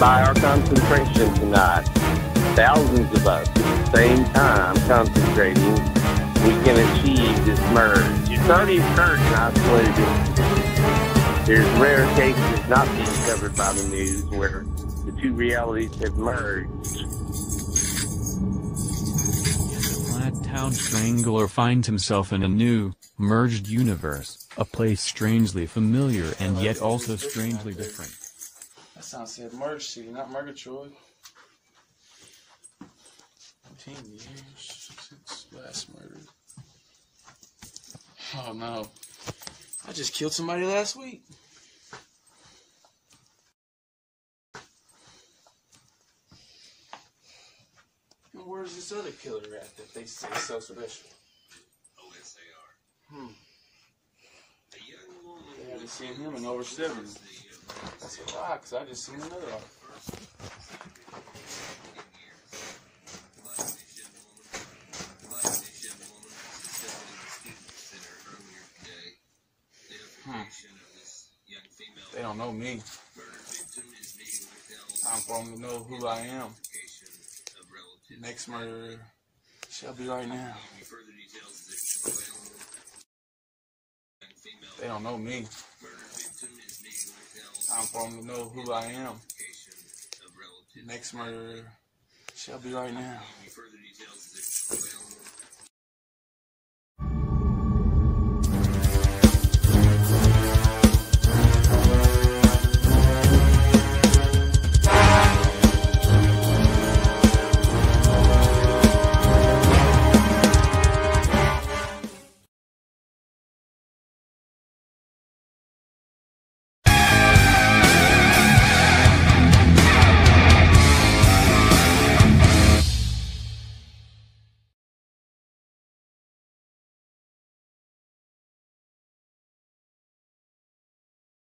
concentration tonight. Thousands of us at the same time concentrating, we can achieve this merge. It's already occurred in isolated. There's rare cases not being covered by the news where the two realities have merged. Flat Town Strangler finds himself in a new, merged universe, a place strangely familiar and yet also strangely different. That sounds like Merge City, not Murgatroyd. 10 years since last murder. Oh no. I just killed somebody last week. And where's this other killer at that they say is so special? Hmm. They haven't seen him in over seven. A lie, because I just seen another one. Hmm. They don't know me. Time for them to know who I am. Next murderer shall be right now. They don't know me. For them to know who I am. Next murderer shall be right now.